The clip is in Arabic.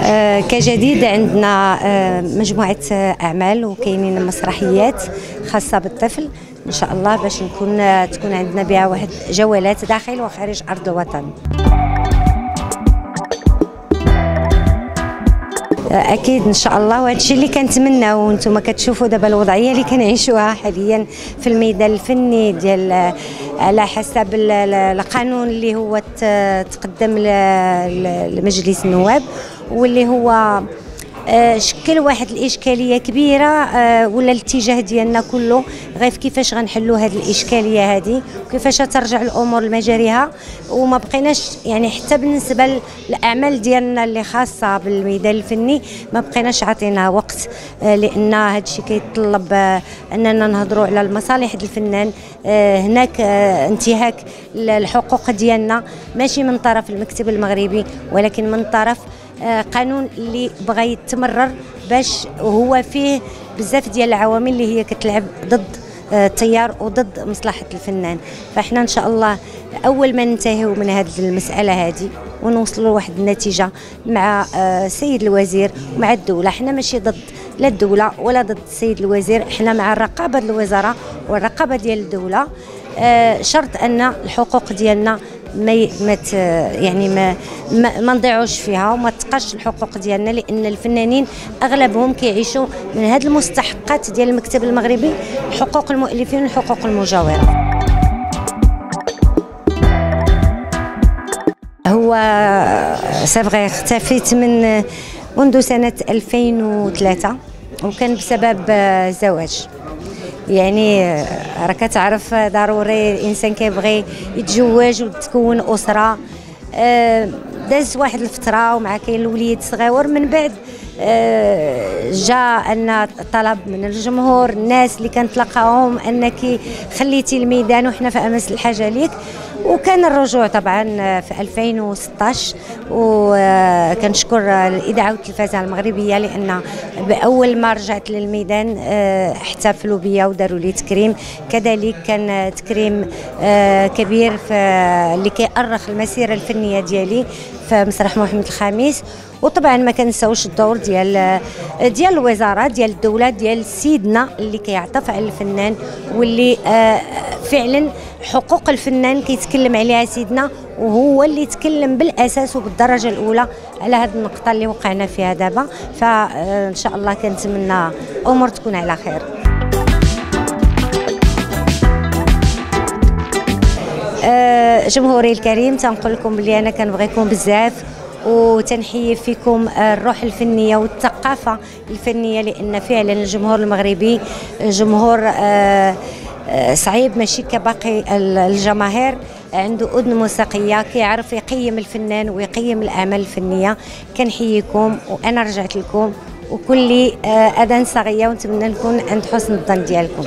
آه، كجديد عندنا آه، مجموعة آه، أعمال وكاينين مسرحيات خاصة بالطفل. إن شاء الله باش نكون تكون عندنا بها واحد جولات داخل وخارج أرض الوطن. أكيد إن شاء الله. وهذا الشيء اللي كنتمناو وأنتم كتشوفوا دابا الوضعية اللي كنعيشوها حاليا في الميدان الفني ديال على حسب القانون اللي هو تقدم لمجلس النواب. واللي هو آه، شكل واحد الإشكالية كبيرة آه، ولا الاتجاه ديالنا كله غير كيفاش غنحلوا هذه الإشكالية هذه وكيفاش ترجع الأمور لمجاريها. وما بقيناش يعني حتى بالنسبة للاعمال ديالنا اللي خاصة بالميدان الفني ما بقيناش عطينا وقت آه، لأن هذا الشيء كيتطلب أننا نهضروا على المصالح ديال الفنان هناك انتهاك الحقوق ديالنا ماشي من طرف المكتب المغربي ولكن من طرف قانون اللي بغى يتمرر باش هو فيه بزاف ديال العوامل اللي هي كتلعب ضد التيار آه، وضد مصلحة الفنان. فإحنا إن شاء الله أول ما ننتهيو من هذه المسألة هذه ونوصلوا لواحد النتيجة مع السيد آه، الوزير ومع الدولة. إحنا ماشي ضد لا الدولة ولا ضد السيد الوزير إحنا مع الرقابه الوزاره والرقابة ديال الدولة. شرط أن الحقوق ديالنا ما ما يعني ما ما, نضيعوش فيها وما تقاش الحقوق ديالنا لأن الفنانين أغلبهم كيعيشوا من هذه المستحقات ديال المكتب المغربي حقوق المؤلفين وحقوق المجاورة. هو سافغي اختفيت من منذ سنة 2003 وكان بسبب الزواج يعني راك تعرف ضروري الإنسان كيبغي يتزوج وتكون أسرة. آه، داز واحد الفترة ومع كاين الوليد صغيور من بعد آه، جاء أن طلب من الجمهور الناس اللي كنتلقاهم أنك خليتي الميدان وحنا في أمس الحاجة ليك. وكان الرجوع طبعا في 2016 وكنشكر الإذاعة والتلفزه المغربية لأن بأول ما رجعت للميدان آه، احتفلوا بيا وداروا لي تكريم. كذلك كان تكريم آه، كبير اللي كيأرخ المسيرة الفنية ديالي في مسرح محمد الخامس. وطبعا ما كنساوش الدور ديال ديال الوزارة ديال الدولة ديال سيدنا اللي كيعطف على الفنان واللي آه، فعلا حقوق الفنان كيتكلم عليها سيدنا وهو اللي تكلم بالأساس وبالدرجة الأولى على هذه النقطة اللي وقعنا فيها دابا. فان شاء الله كنتمنى أمور تكون على خير. آه، جمهوري الكريم تنقول لكم بلي أنا كنبغيكم بزاف وتنحيي فيكم الروح الفنية والثقافة الفنية لأن فعلا الجمهور المغربي جمهور آه، آه، صعيب ماشي كباقي الجماهير عنده أذن موسيقية كيعرف يقيم الفنان ويقيم الأعمال الفنية. كنحييكم وأنا رجعت لكم وكل آه، أذان صغيه ونتمنى نكون عند حسن الظن ديالكم.